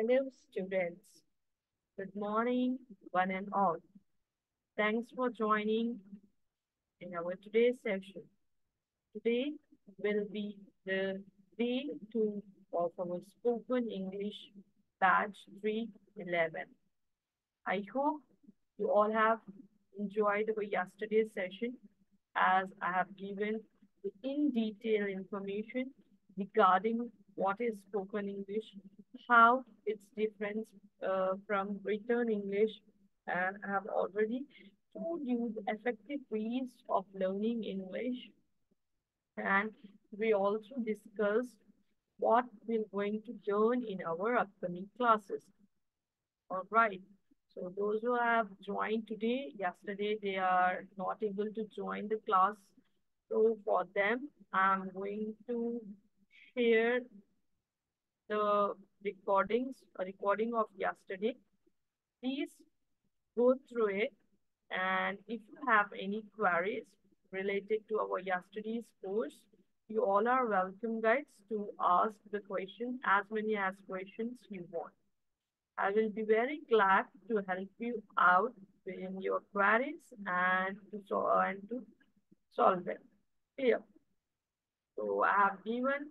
Hello, students. Good morning, one and all. Thanks for joining in our today's session. Today will be the day two of our spoken English batch 311. I hope you all have enjoyed our yesterday's session as I have given in detail information regarding what is spoken English, how it's different uh, from written English, and have already told you the effective ways of learning English. And we also discussed what we're going to learn in our upcoming classes. All right. So those who have joined today, yesterday, they are not able to join the class. So for them, I'm going to share the recordings, a recording of yesterday. Please go through it. And if you have any queries related to our yesterday's course, you all are welcome, guys, to ask the question as many as questions you want. I will be very glad to help you out in your queries and to, so, and to solve them. Here. So I have given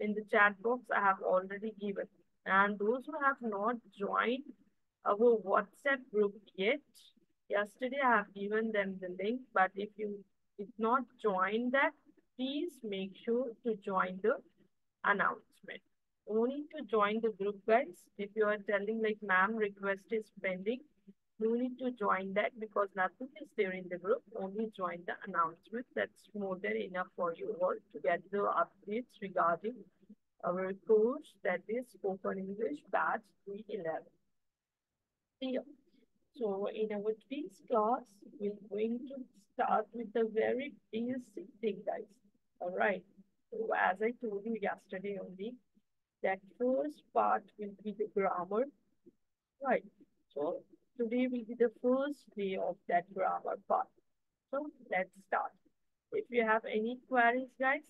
in the chat box, I have already given. And those who have not joined our WhatsApp group yet, yesterday I have given them the link. But if you did not join that, please make sure to join the announcement. Only to join the group, guys. If you are telling like, ma'am, request is pending, you need to join that because nothing is there in the group. Only join the announcement. That's more than enough for you all to get the updates regarding our course that is spoken English batch 311. Here. So in our today's class, we're going to start with the very basic thing, guys. All right. So as I told you yesterday only, that first part will be the grammar. Right. So today will be the first day of that grammar part. So let's start. If you have any queries, guys,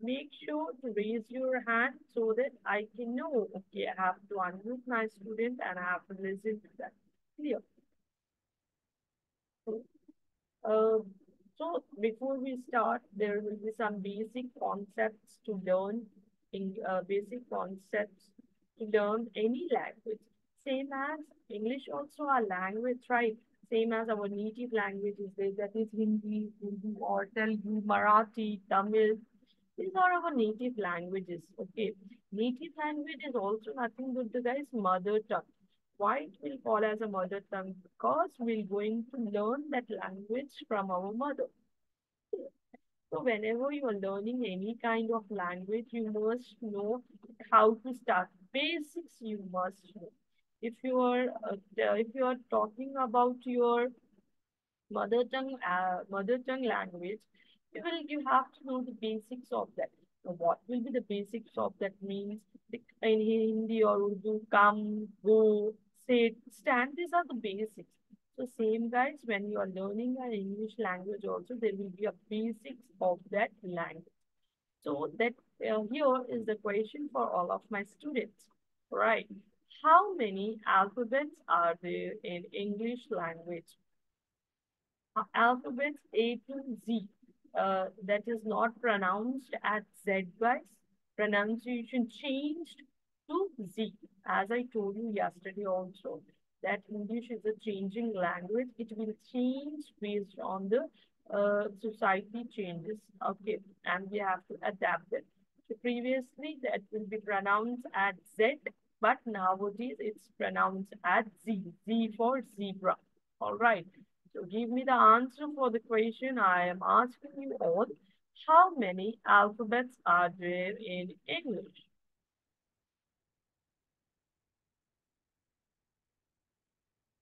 make sure to raise your hand so that I can know, okay, I have to unmute my student and I have to listen to that. Clear? So, uh, so before we start, there will be some basic concepts to learn, in uh, basic concepts to learn any language. Same as English also a language, right? Same as our native languages, that is Hindi, Urdu, or Telugu, Marathi, Tamil. These are our native languages, okay? Native language is also nothing but the guy's mother tongue. Why it will call as a mother tongue? Because we're going to learn that language from our mother. So whenever you are learning any kind of language, you must know how to start. Basics you must know if you are uh, if you are talking about your mother tongue uh, mother tongue language you will you have to know the basics of that. What will be the basics of that means in hindi or urdu come go sit stand these are the basics. So same guys when you are learning an english language also there will be a basics of that language. So that uh, here is the question for all of my students. Right how many alphabets are there in English language? Alphabets A to Z. Uh, that is not pronounced as Z guys. Pronunciation changed to Z. As I told you yesterday also, that English is a changing language. It will change based on the uh, society changes. Okay, and we have to adapt it. So previously, that will be pronounced as Z but nowadays it's pronounced as Z, Z for zebra. All right. So give me the answer for the question I am asking you all. How many alphabets are there in English?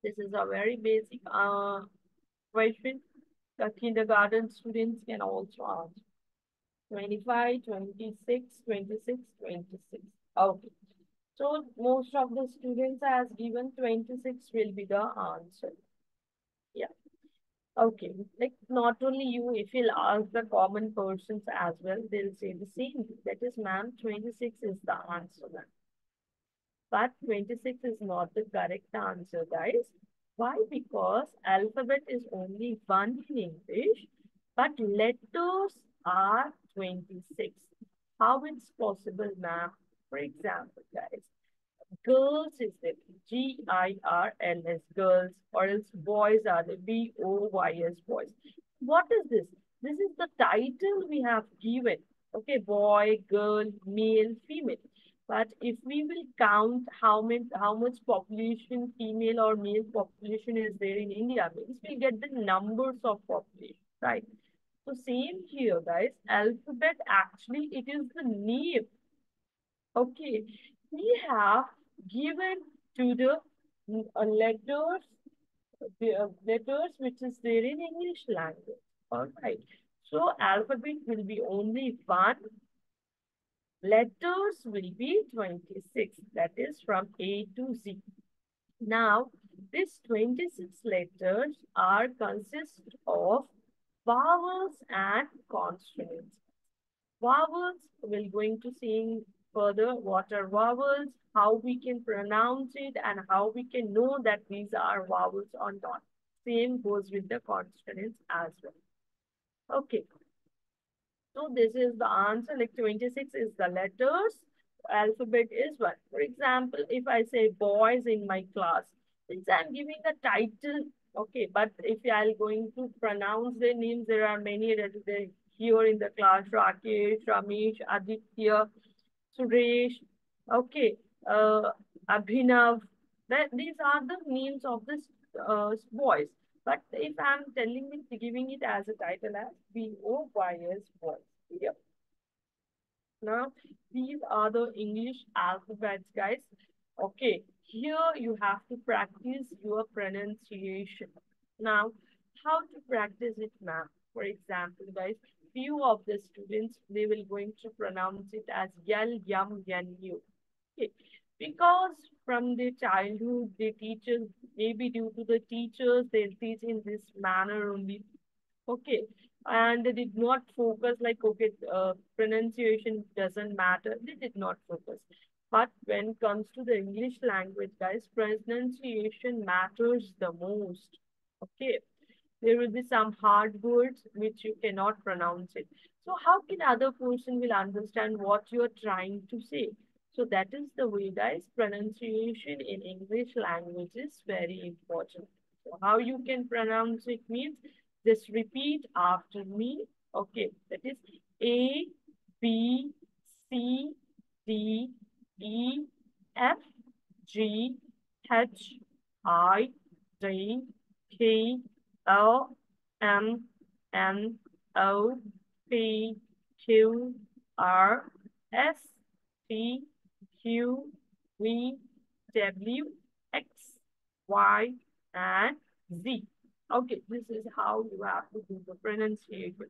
This is a very basic uh, question. The kindergarten students can also answer. 25, 26, 26, 26. Okay. So most of the students has given 26 will be the answer. Yeah. Okay. Like not only you, if you'll ask the common persons as well, they'll say the same. That is, ma'am, 26 is the answer, ma'am. But 26 is not the correct answer, guys. Why? Because alphabet is only one in English, but letters are 26. How it's possible, ma'am? For example, guys, girls is the G-I-R-L-S, girls, or else boys are the B-O-Y-S, boys. What is this? This is the title we have given. Okay, boy, girl, male, female. But if we will count how many, how much population, female or male population is there in India, means we get the numbers of population, right? So same here, guys. Alphabet actually it is the name. Okay, we have given to the uh, letters, the uh, letters which is there in English language. All right. So alphabet will be only one. Letters will be 26. That is from A to Z. Now, these 26 letters are consist of vowels and consonants. Vowels, we're going to see further what are vowels, how we can pronounce it, and how we can know that these are vowels or not. Same goes with the consonants as well. Okay. So this is the answer, like 26 is the letters, alphabet is one. For example, if I say boys in my class, since I'm giving the title Okay, but if I'm going to pronounce their names, there are many that they here in the class, Rakesh, Ramesh, Aditya, Suresh, okay, uh, Abhinav. That these are the names of this uh, boys. But if I'm telling it, giving it as a title as B-O-Y-S boys. Yeah. Now, these are the English alphabets, guys. Okay, here you have to practice your pronunciation. Now, how to practice it now? For example, guys, few of the students, they will going to pronounce it as yal, yum, yan, you. Okay. Because from the childhood, the teachers, maybe due to the teachers, they teach in this manner only. Okay. And they did not focus like, okay, uh, pronunciation doesn't matter. They did not focus. But when it comes to the English language, guys, pronunciation matters the most. Okay. There will be some hard words which you cannot pronounce it. So how can other person will understand what you're trying to say? So that is the way, guys, pronunciation in English language is very important. So how you can pronounce it means just repeat after me. Okay, that is A, B, C, D, E F G H I J K L M N O P Q R S T Q V W X Y and Z. Okay, this is how you have to do the pronunciation.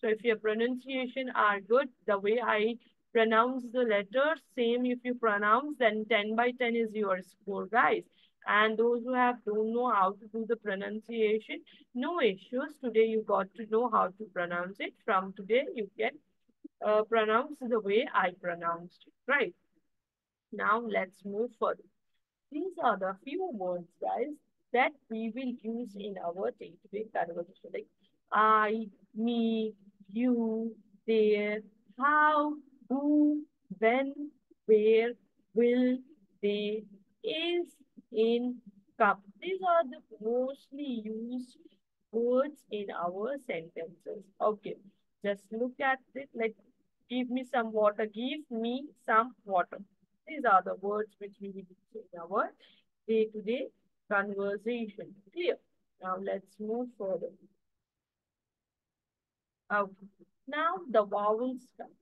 So if your pronunciation are good, the way I pronounce the letters same if you pronounce then 10 by 10 is your score guys and those who have don't know how to do the pronunciation no issues. Today you got to know how to pronounce it. From today you can uh, pronounce the way i pronounced it. Right. Now let's move further these are the few words guys that we will use in our day-to-day -day conversation. Like i me you there how who, when, where, will, they, is, in, come. These are the mostly used words in our sentences. Okay, just look at it like give me some water, give me some water. These are the words which we will use in our day-to-day -day conversation. Clear? Now let's move further. Okay. Now the vowels come.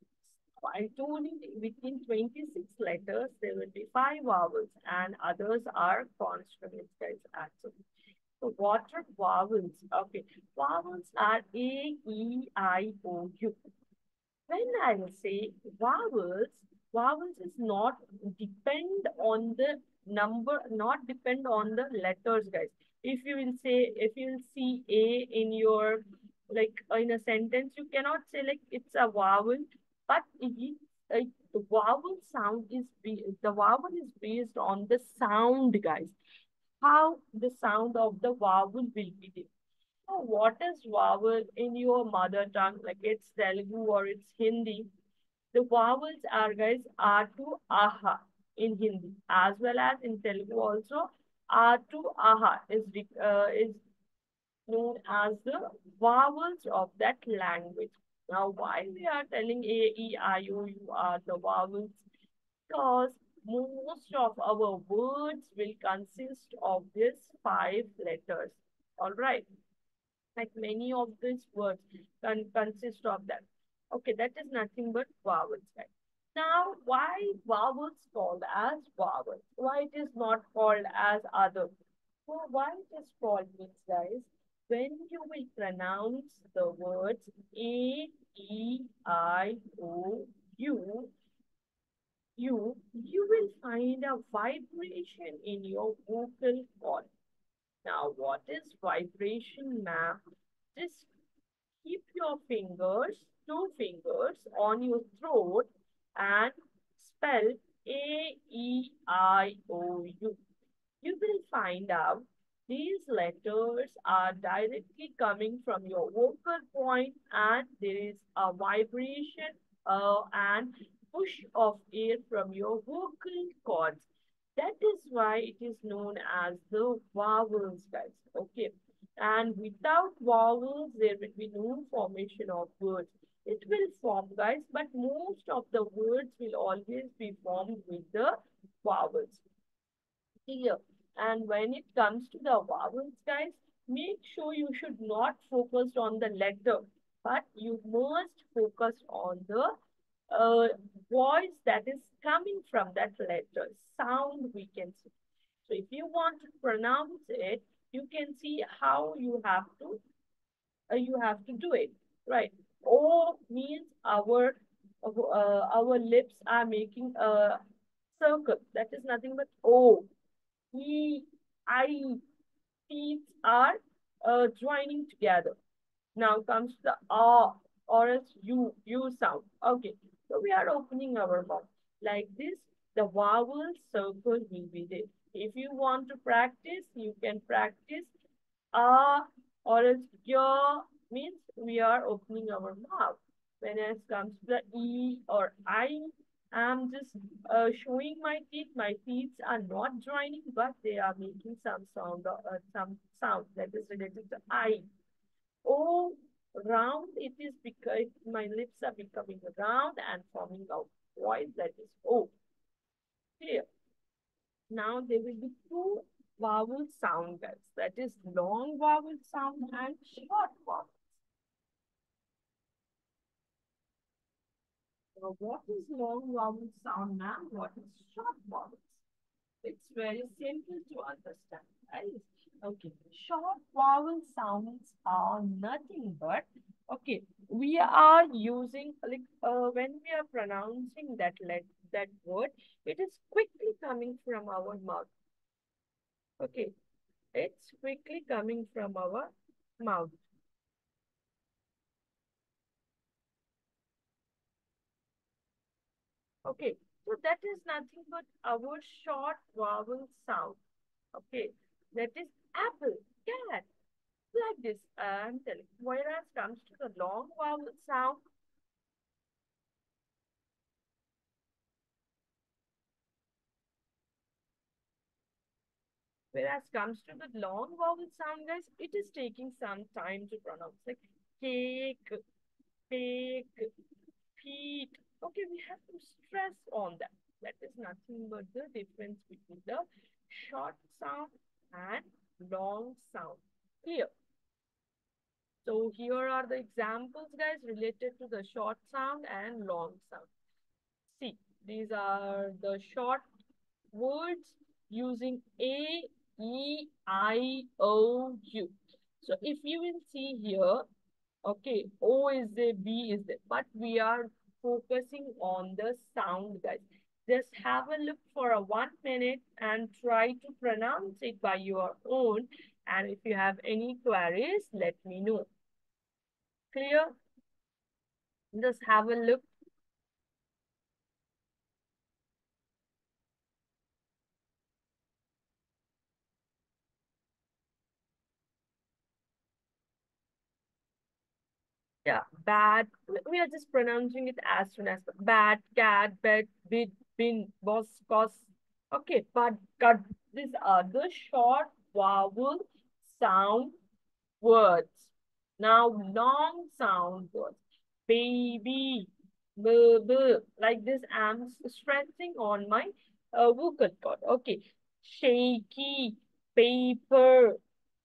I told you within 26 letters, there will be five vowels and others are consonants, guys, actually. So what are vowels? Okay, vowels are A, E, I, O, U. When I will say vowels, vowels is not depend on the number, not depend on the letters, guys. If you will say, if you will see A in your, like in a sentence, you cannot say like it's a vowel but uh, the vowel sound is the vowel is based on the sound, guys. How the sound of the vowel will be there. So what is vowel in your mother tongue? Like it's Telugu or it's Hindi. The vowels are, guys, A to aha in Hindi as well as in Telugu also. A to aha is, uh, is known as the vowels of that language. Now, why we are telling A, E, I, O, U are the vowels? Because most of our words will consist of these five letters. All right. Like many of these words can consist of that. Okay, that is nothing but vowels. Right? Now, why vowels called as vowels? Why it is not called as other? So why it is called means guys, when you will pronounce the words A, E, I, O, U, you, you will find a vibration in your vocal cord. Now, what is vibration, ma'am? Just keep your fingers, two fingers on your throat and spell A, E, I, O, U. You will find out these letters are directly coming from your vocal point and there is a vibration uh, and push of air from your vocal cords. That is why it is known as the vowels, guys. Okay. And without vowels, there will be no formation of words. It will form, guys, but most of the words will always be formed with the vowels. Here, and when it comes to the vowels, guys, make sure you should not focus on the letter, but you must focus on the uh, voice that is coming from that letter, sound we can see. So if you want to pronounce it, you can see how you have to uh, you have to do it, right? O means our uh, our lips are making a circle. That is nothing but O. E, I, teeth are uh, joining together. Now comes the ah or else U, U sound. Okay, so we are opening our mouth. Like this, the vowel circle will be there. If you want to practice, you can practice ah or else ya means we are opening our mouth. When it comes to the E or I, I'm just uh, showing my teeth. My teeth are not joining, but they are making some sound, uh, some sound that is related to I. I. O, round, it is because my lips are becoming round and forming a voice that is O. Here. Now there will be two vowel sound. That is long vowel sound and short vowel. Now, what is long vowel sound, ma'am? What is short vowels? It's very simple to understand, right? Okay, short vowel sounds are nothing but, okay, we are using, like, uh, when we are pronouncing that let that word, it is quickly coming from our mouth. Okay, it's quickly coming from our mouth. Okay, so that is nothing but our short vowel sound. Okay, that is apple, cat, like this. I'm telling. Whereas comes to the long vowel sound, Whereas comes to the long vowel sound, guys, it is taking some time to pronounce. Like cake, cake, feet, Okay, we have to stress on that. That is nothing but the difference between the short sound and long sound. Here. So here are the examples, guys, related to the short sound and long sound. See, these are the short words using A, E, I, O, U. So if you will see here, okay, O is there, B is there, but we are focusing on the sound, guys. Just have a look for a one minute and try to pronounce it by your own. And if you have any queries, let me know. Clear? Just have a look bad. We are just pronouncing it as soon as bad, cat, bed, bid, bin, boss, cos. Okay, but cut these other short vowel sound words. Now long sound words. Baby, b, like this. I'm stressing on my uh, vocal cord. Okay. Shaky, paper,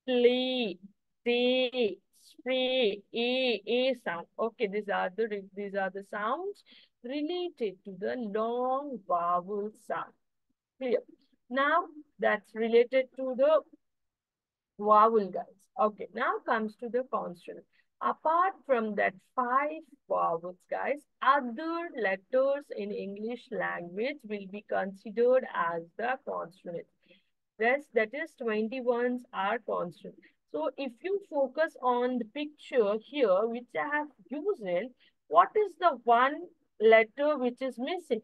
play, day, spray, a, a sound. Okay, these are the these are the sounds related to the long vowel sound. Clear. Now that's related to the vowel guys. Okay, now comes to the consonant. Apart from that five vowels guys, other letters in English language will be considered as the consonant. Rest that is 21s are constant. So if you focus on the picture here, which I have used what is the one letter which is missing?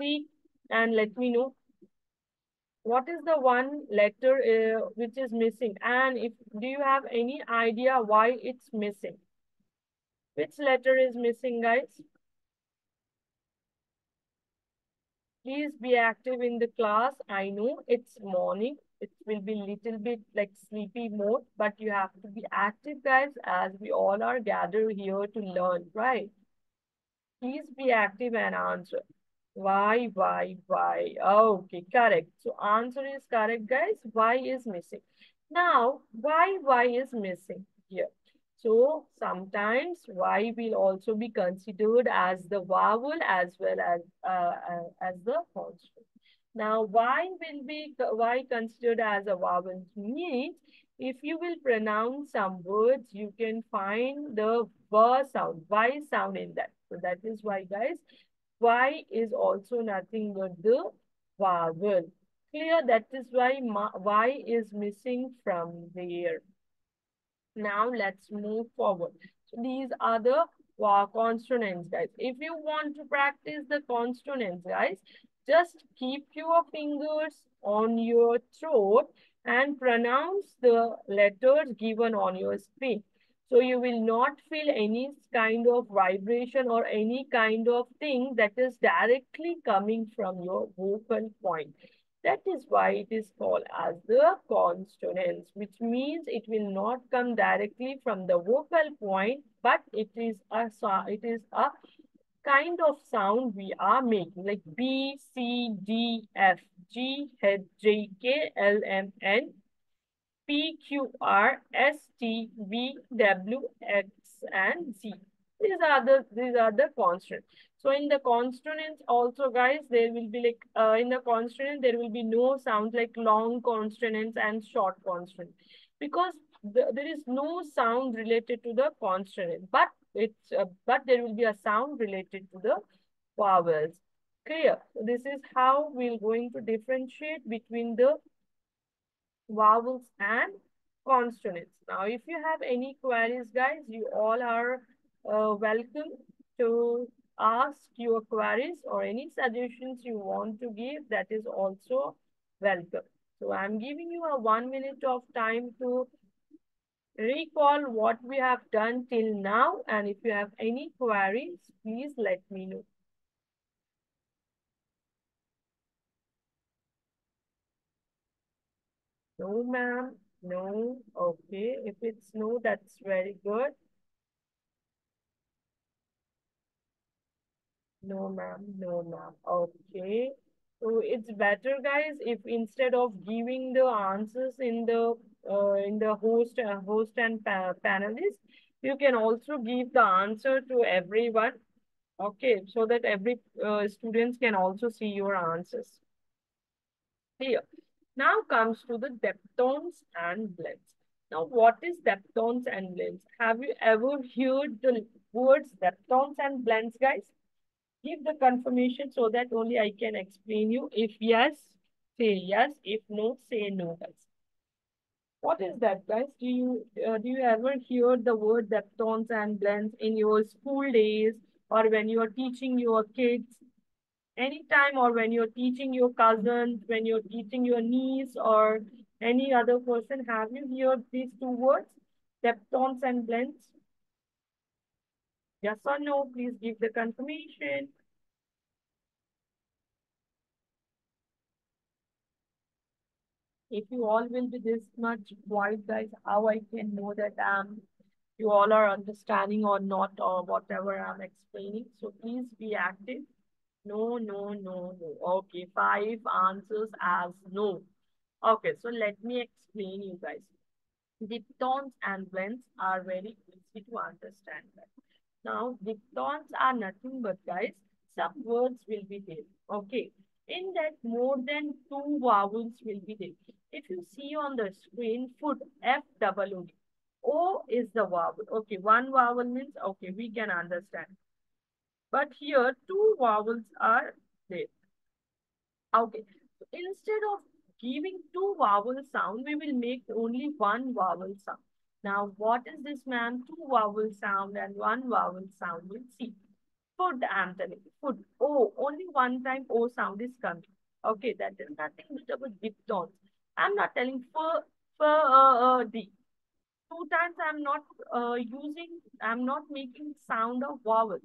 See and let me know. What is the one letter uh, which is missing? And if do you have any idea why it's missing? Which letter is missing, guys? Please be active in the class. I know it's morning. It will be little bit like sleepy mode, but you have to be active, guys, as we all are gathered here to learn, right? Please be active and answer. Why, why, why? Okay, correct. So answer is correct, guys. Why is missing. Now, why, why is missing here? So sometimes Y will also be considered as the vowel as well as uh, uh, as the consonant. Now Y will be Y considered as a vowel means if you will pronounce some words, you can find the V sound, Y sound in that. So that is why guys, Y is also nothing but the vowel. Clear? That is why Y is missing from there. Now let's move forward. So these are the uh, consonants, guys. If you want to practice the consonants, guys, just keep your fingers on your throat and pronounce the letters given on your screen. So you will not feel any kind of vibration or any kind of thing that is directly coming from your vocal point. That is why it is called as the consonants, which means it will not come directly from the vocal point, but it is a it is a kind of sound we are making, like B, C, D, F, G, H, J, K, L, M, N, P, Q, R, S, T, V, W, X, and Z. These are the these are the consonants. So in the consonants also guys, there will be like, uh, in the consonant, there will be no sounds like long consonants and short consonants. Because the, there is no sound related to the consonant, but it's, uh, but there will be a sound related to the vowels. Clear? So this is how we're going to differentiate between the vowels and consonants. Now, if you have any queries, guys, you all are uh, welcome to ask your queries or any suggestions you want to give, that is also welcome. So I'm giving you a one minute of time to recall what we have done till now. And if you have any queries, please let me know. No, ma'am. No. Okay. If it's no, that's very good. No, ma'am. No, ma'am. Okay. So it's better, guys, if instead of giving the answers in the uh, in the host uh, host and pa panelists, you can also give the answer to everyone. Okay, so that every uh, students can also see your answers. Here. Now comes to the diphthongs and blends. Now, what is diphthongs and blends? Have you ever heard the words diphthongs and blends, guys? give the confirmation so that only I can explain you. If yes, say yes. If no, say no, guys. What is that, guys? Do you uh, do you ever hear the word diphthongs and blends in your school days or when you are teaching your kids? Anytime or when you're teaching your cousins, when you're teaching your niece or any other person, have you heard these two words? Diphthongs and blends? Yes or no? Please give the confirmation. If you all will be this much quiet, guys, how I can know that um you all are understanding or not or whatever I'm explaining. So please be active. No, no, no, no. Okay, five answers as no. Okay, so let me explain you guys. Diphthongs and blends are very easy to understand. Now, diphthongs are nothing but, guys, some words will be there. Okay, in that more than two vowels will be there. If you see on the screen, food, F double O. O is the vowel. Okay, one vowel means, okay, we can understand. But here, two vowels are there. Okay, so instead of giving two vowel sound, we will make only one vowel sound. Now, what is this, ma'am? Two vowel sound and one vowel sound. We'll see. Food, I'm. Food. Oh, only one time O sound is coming. Okay, that is nothing but about diphthongs. I'm not telling for, for, uh, uh, D. Two times I'm not uh, using, I'm not making sound of vowel.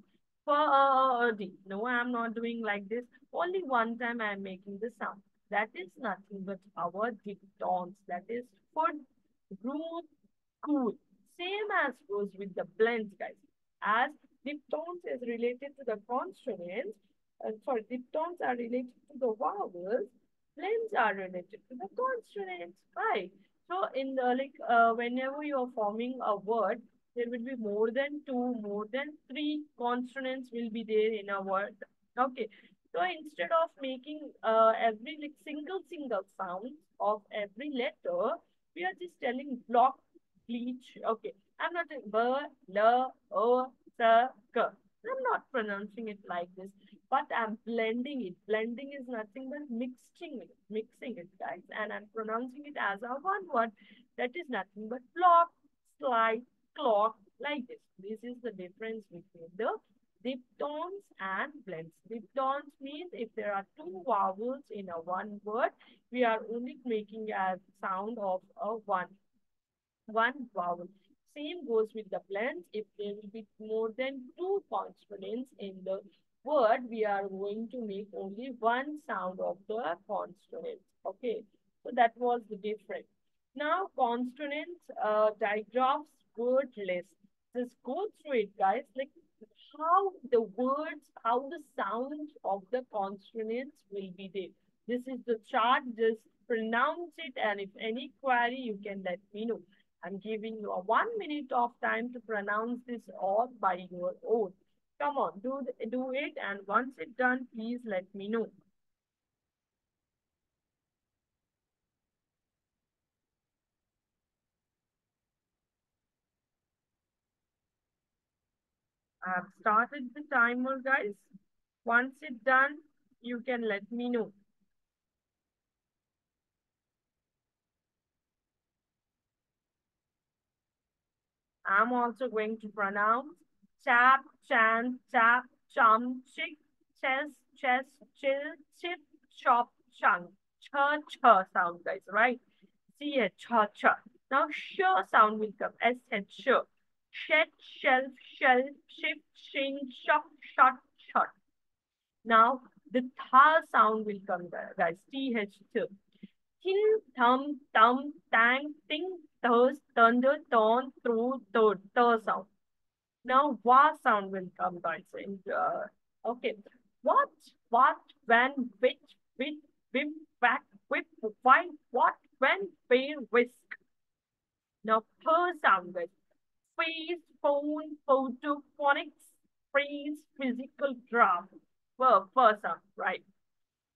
For, uh, uh, D. No, I'm not doing like this. Only one time I'm making the sound. That is nothing but our diphthongs. That is for group, cool. Same as goes with the blends, guys. As diphthongs is related to the consonants, uh, sorry, diphthongs are related to the vowels, blends are related to the consonants, right? So in the like uh, whenever you are forming a word, there will be more than two, more than three consonants will be there in a word. Okay. So instead of making uh, every like single single sound of every letter, we are just telling block bleach. Okay. I'm not saying b, l, o, s, k. I'm not pronouncing it like this, but I'm blending it. Blending is nothing but mixing it, mixing it, guys. And I'm pronouncing it as a one word. That is nothing but block, slide, clock, like this. This is the difference between the diphthongs and blends. Diphthongs means if there are two vowels in a one word, we are only making a sound of a one, one vowel. Same goes with the blends. If there will be more than two consonants in the word, we are going to make only one sound of the consonant. Okay, so that was the difference. Now, consonants, uh, digraphs, word list. Just go through it, guys. Like how the words, how the sound of the consonants will be there. This is the chart. Just pronounce it. And if any query, you can let me know. I'm giving you a one minute of time to pronounce this all by your own. Come on, do, do it. And once it's done, please let me know. I've started the timer, guys. Once it's done, you can let me know. I'm also going to pronounce chap, chan, chap, chum, chick, chess, chess, chill, chip, chop, chung. Ch, ch sound, guys, right? See ch, ch. Now, sh sound will come. S, H, sh. Shed, shelf, shelf, shift, shin, shock, shot, shot. Now, the tha sound will come, guys. T, H, T. Tin, thumb, thumb, tang, ting, thus, thunder, turn, through, third, third sound. Now, wa sound will come, guys. And, uh, okay. What, what, when, which, which, whip, whack, whip, why, what, when, where, whisk. Now, per sound, guys. Face, phone, photo, phonics, phrase, physical draft. Per, per sound, right?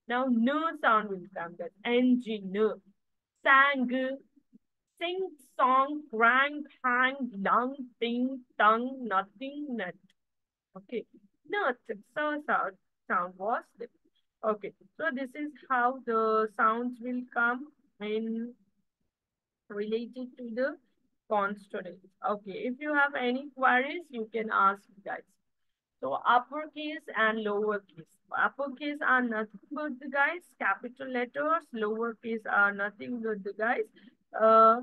Now, no sound will come, guys. Ng, no. Sang, sing, song, crank, hang, lung, ting, tongue, nothing, nut. Okay. Nut, so sound, sound was. Okay. So this is how the sounds will come in related to the consonants. Okay. If you have any queries, you can ask guys. So uppercase and lowercase. Uppercase are nothing but the guys. Capital letters. Lowercase are nothing but the guys. Uh,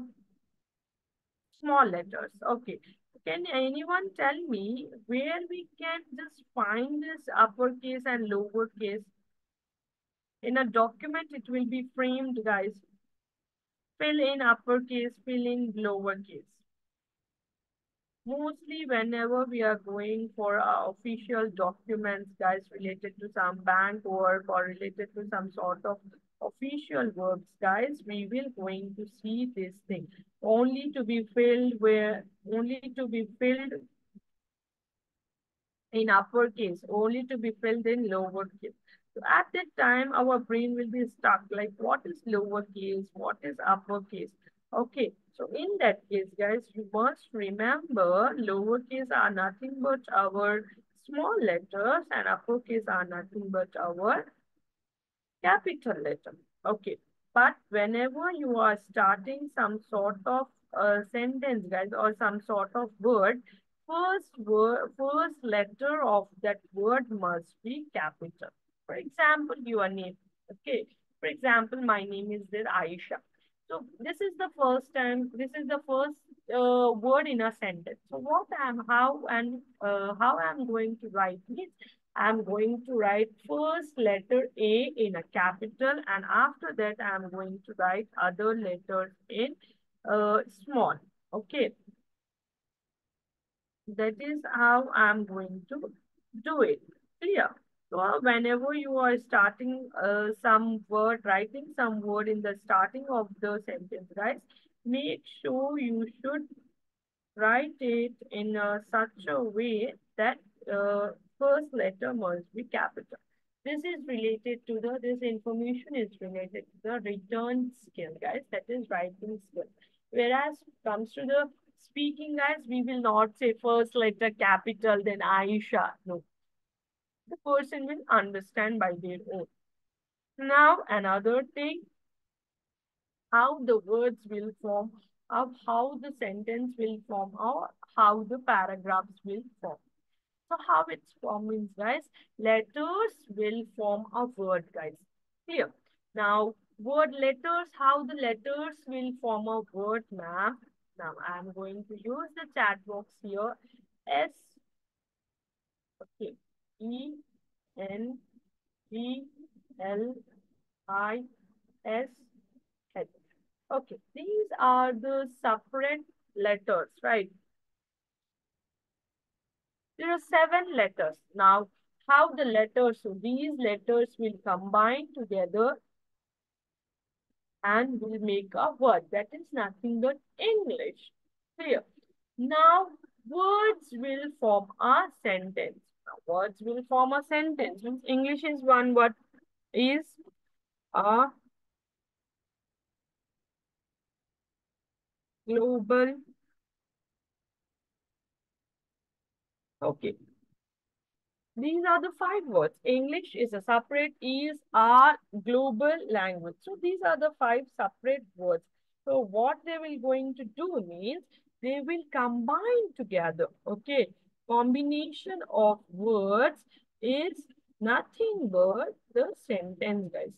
Small letters. Okay. Can anyone tell me where we can just find this uppercase and lowercase? In a document, it will be framed, guys. Fill in uppercase, fill in lowercase. Mostly whenever we are going for our official documents, guys, related to some bank work or related to some sort of official works, guys, we will going to see this thing. Only to be filled where, only to be filled in uppercase, only to be filled in lowercase. So at that time, our brain will be stuck. Like, what is lowercase? What is uppercase? Okay, so in that case, guys, you must remember lowercase are nothing but our small letters and uppercase are nothing but our capital letter. Okay, but whenever you are starting some sort of uh, sentence, guys, or some sort of word, first word, first letter of that word must be capital. For example, your name. Okay. For example, my name is there Ayesha. So this is the first time, this is the first uh, word in a sentence. So what am, how and uh, how I'm going to write it? I'm going to write first letter A in a capital and after that I'm going to write other letters in uh, small. Okay. That is how I'm going to do it. Clear? So whenever you are starting uh, some word, writing some word in the starting of the sentence, guys, make sure you should write it in uh, such a way that uh, first letter must be capital. This is related to the, this information is related to the return skill, guys, that is writing skill. Whereas comes to the speaking, guys, we will not say first letter capital, then Ayesha. No, the person will understand by their own. Now, another thing, how the words will form, of how the sentence will form, or how the paragraphs will form. So how it's forming, guys? Letters will form a word, guys. Here. Now, word letters, how the letters will form a word, ma'am. Now, I'm going to use the chat box here. S, okay, E, N G L I S H. Okay, these are the separate letters, right? There are seven letters. Now, how the letters, so these letters will combine together and will make a word. That is nothing but English. Clear? Now, words will form a sentence. Now, words will form a sentence. English is one word is a global. Okay. These are the five words. English is a separate, is our global language. So these are the five separate words. So what they will going to do means they will combine together. Okay combination of words is nothing but the sentence, guys.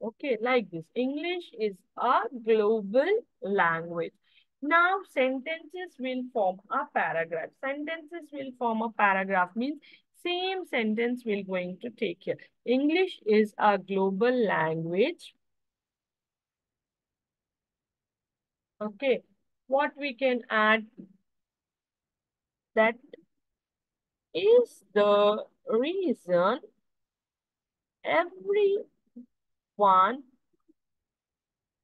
Okay, like this. English is a global language. Now, sentences will form a paragraph. Sentences will form a paragraph means same sentence we're going to take here. English is a global language. Okay, what we can add that is the reason everyone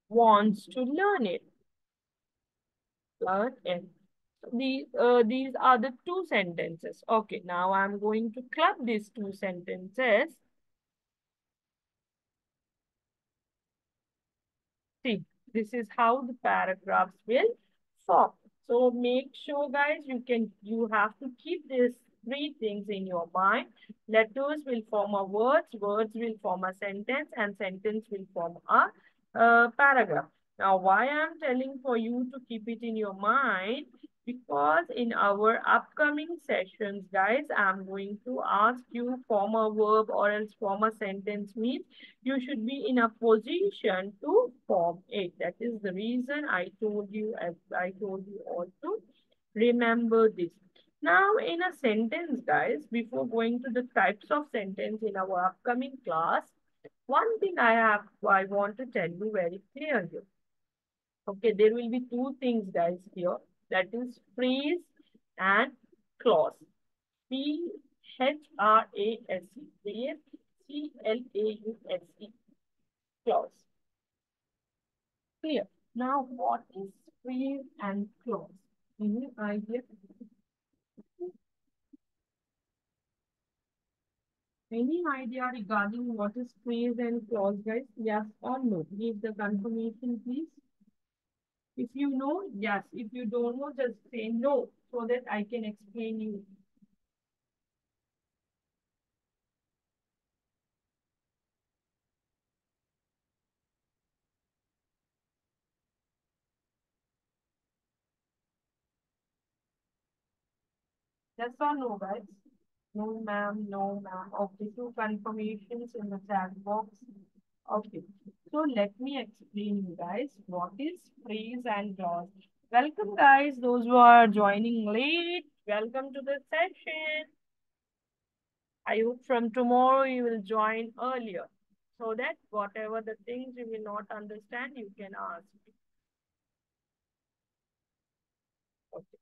wants to learn it. Learn it. These, uh, these are the two sentences. Okay, now I'm going to club these two sentences. See, this is how the paragraphs will form. so make sure guys, you can, you have to keep these three things in your mind. Letters will form a words, words will form a sentence and sentence will form a paragraph. Now, why I'm telling for you to keep it in your mind, because in our upcoming sessions, guys, I'm going to ask you form a verb or else form a sentence means you should be in a position to form it. That is the reason I told you, as I told you also, remember this. Now, in a sentence, guys, before going to the types of sentence in our upcoming class, one thing I have, I want to tell you very clearly. Okay, there will be two things, guys, here that is phrase and clause. P H R A S E phrase C L A U S E clause. Clear. Now, what is phrase and clause? Any idea? Any idea regarding what is phrase and clause, guys? Yes or no? Give the confirmation, please. If you know, yes. If you don't know, just say no so that I can explain you. Yes or no, guys? No, ma'am. No, ma'am. Okay, two confirmations in the chat box. Okay, so let me explain you guys what is phrase and clause. Welcome guys, those who are joining late. Welcome to the session. I hope from tomorrow you will join earlier so that whatever the things you will not understand, you can ask. Okay.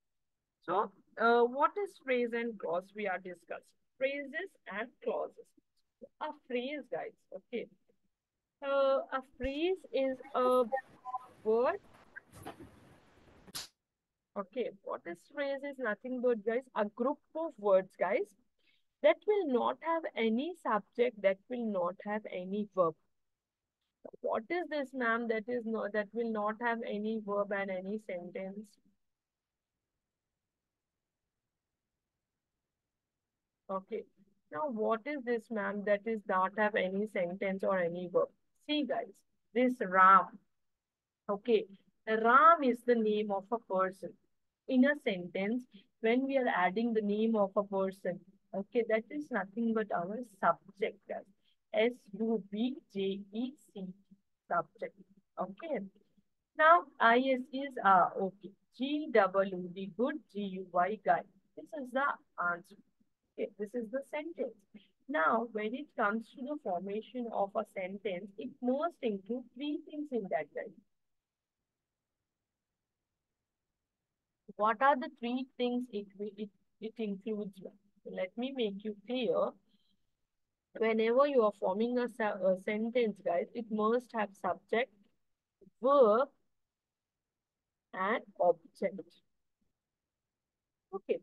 So, uh, what is phrase and clause we are discussing? Phrases and clauses. A phrase, guys, okay. Uh, a phrase is a word. Okay, what is phrase is nothing but, guys, a group of words, guys, that will not have any subject, that will not have any verb. What is this, ma'am, that is not, that will not have any verb and any sentence? Okay. Now, what is this, ma'am, that is not have any sentence or any verb? See, guys, this Ram. Okay, Ram is the name of a person. In a sentence, when we are adding the name of a person, okay, that is nothing but our subject, guys. S-U-B-J-E-C, subject. Okay. Now, I-S is uh, okay. G-W-D, good, G-U-Y, guy. This is the answer. Okay, this is the sentence. Now, when it comes to the formation of a sentence, it must include three things in that guys. What are the three things it, it, it includes? Let me make you clear. Whenever you are forming a, a sentence, guys, it must have subject, verb, and object. Okay.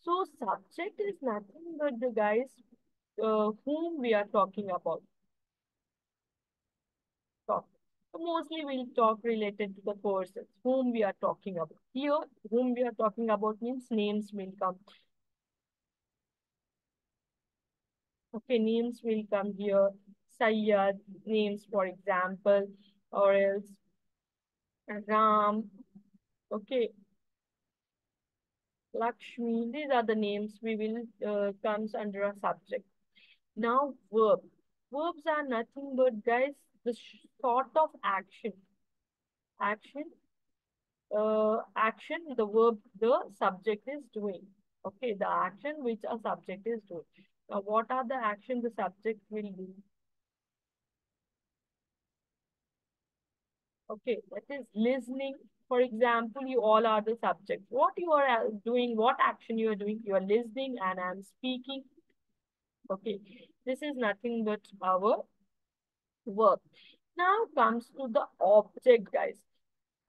So subject is nothing but the guys uh, whom we are talking about. So mostly we'll talk related to the persons whom we are talking about. Here, whom we are talking about means names will come. Okay, names will come here. Sayyad, names for example, or else Ram. Okay. Lakshmi, these are the names we will uh, comes under a subject. Now, verb. Verbs are nothing but, guys, the sort of action. Action. Uh, action, the verb, the subject is doing. Okay, the action which a subject is doing. Now, what are the action the subject will do? Okay, that is listening. For example, you all are the subject. What you are uh, doing, what action you are doing, you are listening and I'm speaking. Okay, this is nothing but our verb. Now comes to the object, guys.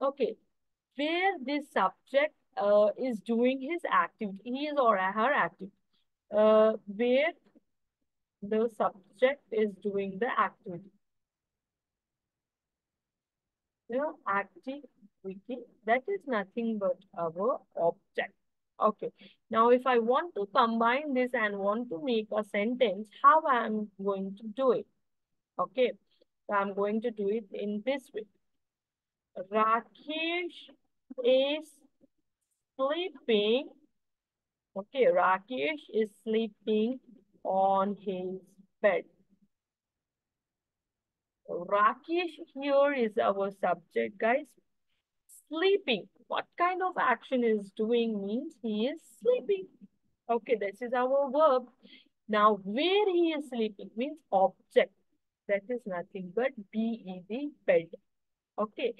Okay, where this subject uh, is doing his activity, his or her activity. Uh, where the subject is doing the activity. Know, activity, that is nothing but our object. Okay. Now, if I want to combine this and want to make a sentence, how I am going to do it? Okay. So, I'm going to do it in this way. Rakesh is sleeping. Okay, Rakesh is sleeping on his bed. Rakesh here is our subject, guys. Sleeping. What kind of action is doing means he is sleeping. Okay, this is our verb. Now, where he is sleeping means object. That is nothing but B-E-D, bed. Okay.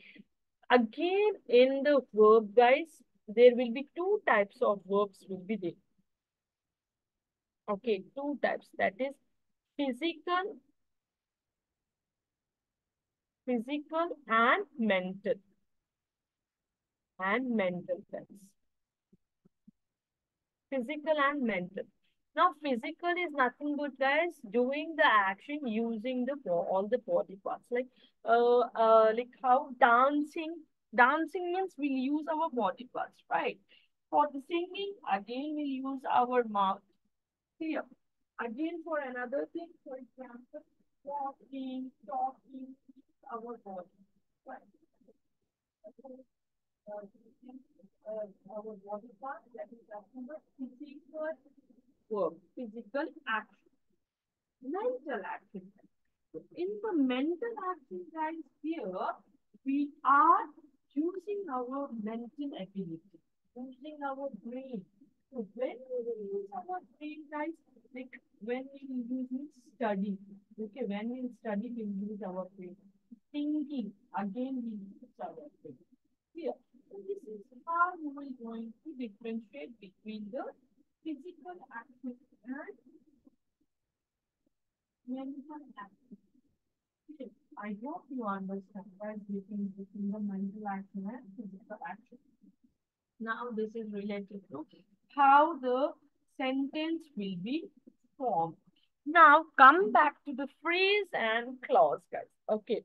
Again, in the verb, guys, there will be two types of verbs will be there. Okay, two types. That is physical, physical and mental. And mental health. Physical and mental. Now, physical is nothing but, guys, doing the action using the all the body parts. Like, uh, uh, like how dancing, dancing means we use our body parts, right? For the singing, again, we use our mouth. Here, again, for another thing, for example, walking, talking, our body, right? Physical physical action, mental action. In the mental action, guys, here we are using our mental ability, using our brain. So when we use our brain, guys, like when we use study, okay, when we study, we use our brain. Thinking, again, we use our brain. Here, so this is how we will going to differentiate between the physical action and mental action. I hope you understand that between, between the mental action and physical action. Now this is related to how the sentence will be formed. Now come back to the phrase and clause, guys. Okay.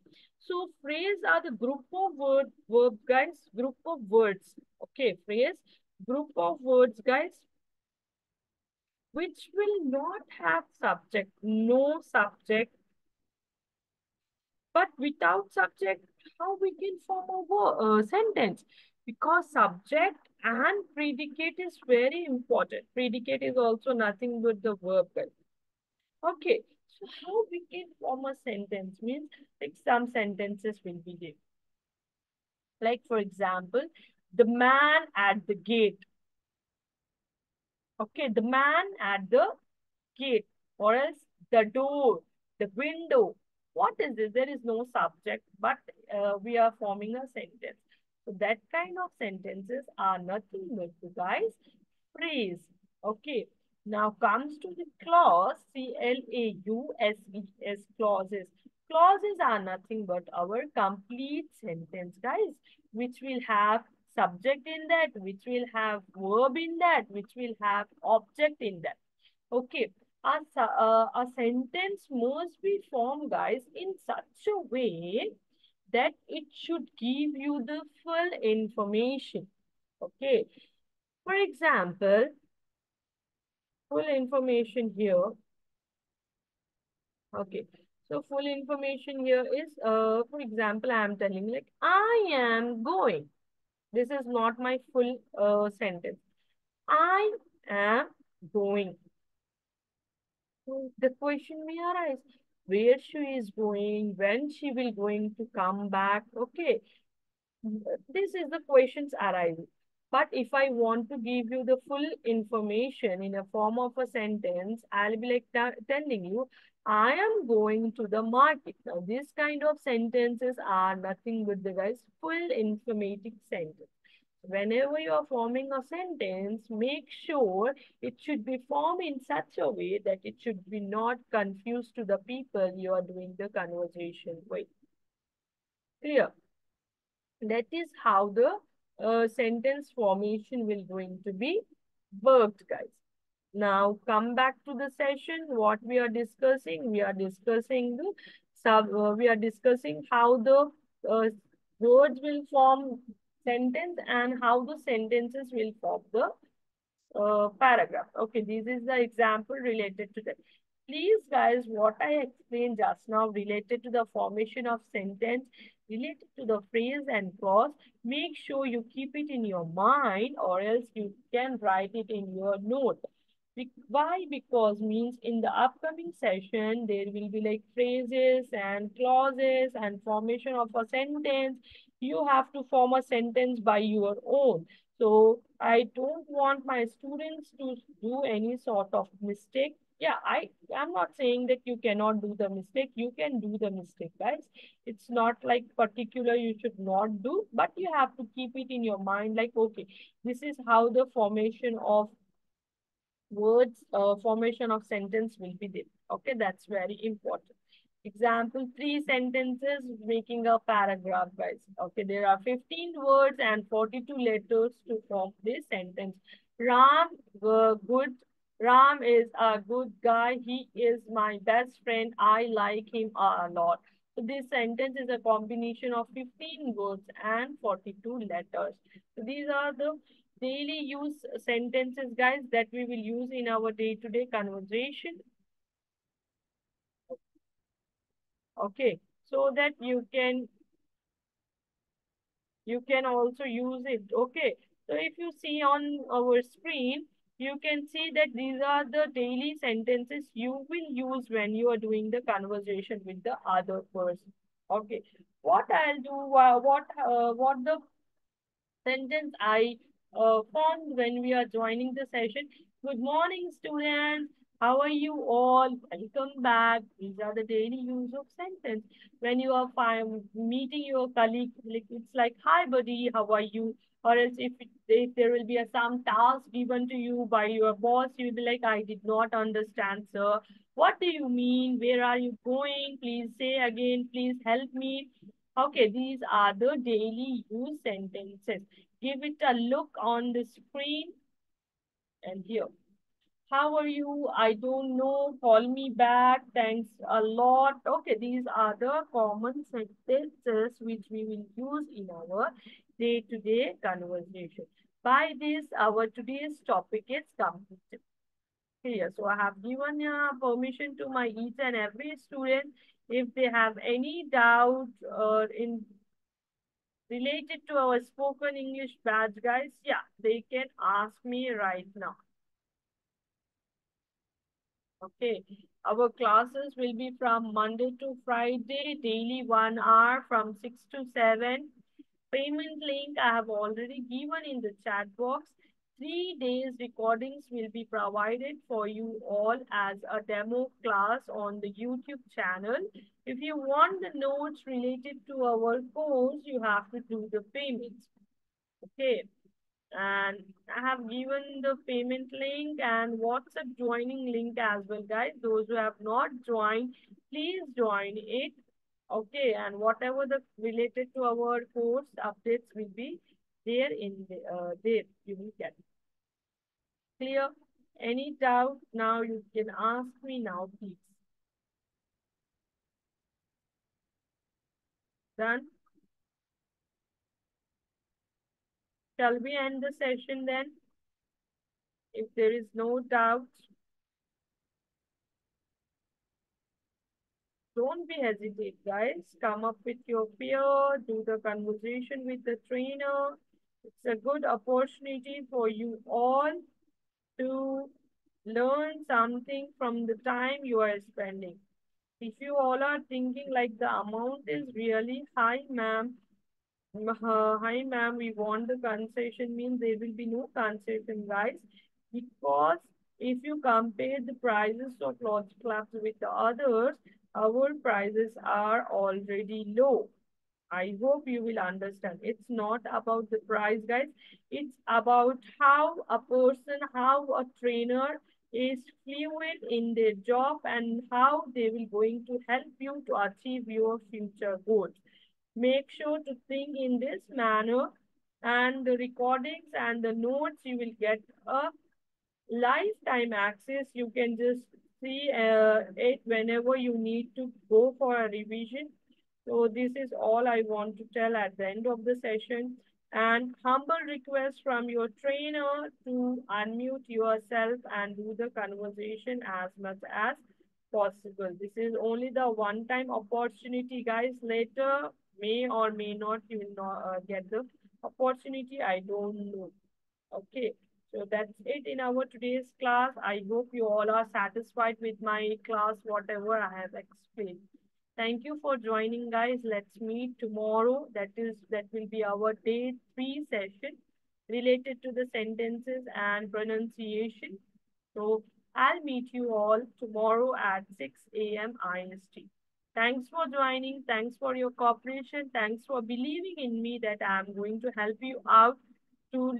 So phrase are the group of word verb, guys. Group of words. Okay. Phrase, group of words, guys which will not have subject, no subject. But without subject, how we can form a word, uh, sentence? Because subject and predicate is very important. Predicate is also nothing but the verb. Guys. Okay, so how we can form a sentence means like some sentences will be there. Like for example, the man at the gate Okay, the man at the gate or else the door, the window. What is this? There is no subject, but uh, we are forming a sentence. So that kind of sentences are nothing but, guys, phrase. Okay. Now comes to the clause, C-L-A-U-S-E-S clauses. Clauses are nothing but our complete sentence, guys, which will have subject in that, which will have verb in that, which will have object in that. Okay. A, a sentence must be formed, guys, in such a way that it should give you the full information. Okay. For example, full information here. Okay. So full information here is, uh, for example, I am telling like, I am going. This is not my full uh, sentence. I am going. So the question may arise, where she is going, when she will going to come back. Okay. This is the questions arising. But if I want to give you the full information in a form of a sentence, I'll be like telling you, I am going to the market. Now, this kind of sentences are nothing but the guys full informative sentence. Whenever you are forming a sentence, make sure it should be formed in such a way that it should be not confused to the people you are doing the conversation with. Clear? That is how the uh, sentence formation will going to be worked, guys. Now, come back to the session. What we are discussing? We are discussing the sub. Uh, we are discussing how the uh, words will form sentence and how the sentences will form the uh, paragraph. Okay, this is the example related to that. Please, guys, what I explained just now related to the formation of sentence, related to the phrase and clause, make sure you keep it in your mind or else you can write it in your note. Be why? Because means in the upcoming session, there will be like phrases and clauses and formation of a sentence. You have to form a sentence by your own. So I don't want my students to do any sort of mistake yeah i i'm not saying that you cannot do the mistake. You can do the mistake guys. It's not like particular you should not do but you have to keep it in your mind like okay this is how the formation of words uh, formation of sentence will be there. Okay that's very important. Example three sentences making a paragraph guys. Okay there are 15 words and 42 letters to form this sentence. Ram uh, good Ram is a good guy. He is my best friend. I like him a lot. So this sentence is a combination of 15 words and 42 letters. So these are the daily use sentences, guys, that we will use in our day-to-day -day conversation. Okay, so that you can you can also use it. Okay, so if you see on our screen, you can see that these are the daily sentences you will use when you are doing the conversation with the other person. Okay, what I'll do, uh, what uh, what the sentence I uh, formed when we are joining the session. Good morning, students. How are you all? Welcome back. These are the daily use of sentence. When you are meeting your colleague, it's like, hi, buddy, how are you? or else if, if there will be a, some task given to you by your boss, you will be like, I did not understand, sir. What do you mean? Where are you going? Please say again. Please help me. Okay, these are the daily use sentences. Give it a look on the screen and here. How are you? I don't know. Call me back. Thanks a lot. Okay, these are the common sentences which we will use in our day-to-day -day conversation. By this, our today's topic is completed. Here, so I have given uh, permission to my each and every student if they have any doubt uh, in related to our spoken English batch, guys, yeah, they can ask me right now. Okay, our classes will be from Monday to Friday, daily one hour from 6 to 7 payment link I have already given in the chat box. Three days recordings will be provided for you all as a demo class on the YouTube channel. If you want the notes related to our course, you have to do the payments. Okay. And I have given the payment link and WhatsApp joining link as well, guys. Those who have not joined, please join it Okay, and whatever the related to our course updates will be there in the, uh, there you will get. Clear? Any doubt now you can ask me now, please. Done? Shall we end the session then? If there is no doubt. Don't be hesitate, guys. Come up with your peer, do the conversation with the trainer. It's a good opportunity for you all to learn something from the time you are spending. If you all are thinking like the amount is really high, ma'am, uh, hi ma'am, we want the concession means there will be no concession, guys, because if you compare the prices of Logic Labs with the others, our prices are already low. I hope you will understand. It's not about the price, guys. It's about how a person, how a trainer is fluid in their job and how they will going to help you to achieve your future goals. Make sure to think in this manner and the recordings and the notes you will get a lifetime access. You can just see uh, it whenever you need to go for a revision. So this is all I want to tell at the end of the session. And humble request from your trainer to unmute yourself and do the conversation as much as possible. This is only the one-time opportunity, guys. Later, May or may not not uh, get the opportunity. I don't know. Okay. So that's it in our today's class. I hope you all are satisfied with my class, whatever I have explained. Thank you for joining, guys. Let's meet tomorrow. That is, that will be our day three session related to the sentences and pronunciation. So I'll meet you all tomorrow at 6 a.m. IST. Thanks for joining. Thanks for your cooperation. Thanks for believing in me that I'm going to help you out to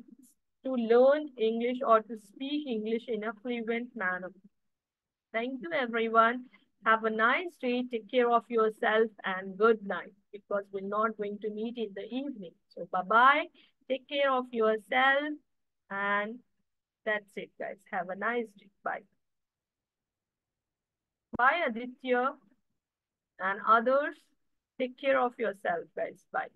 to learn English or to speak English in a fluent manner. Thank you, everyone. Have a nice day. Take care of yourself and good night because we're not going to meet in the evening. So bye-bye. Take care of yourself and that's it, guys. Have a nice day. Bye. Bye, Aditya and others. Take care of yourself, guys. Bye.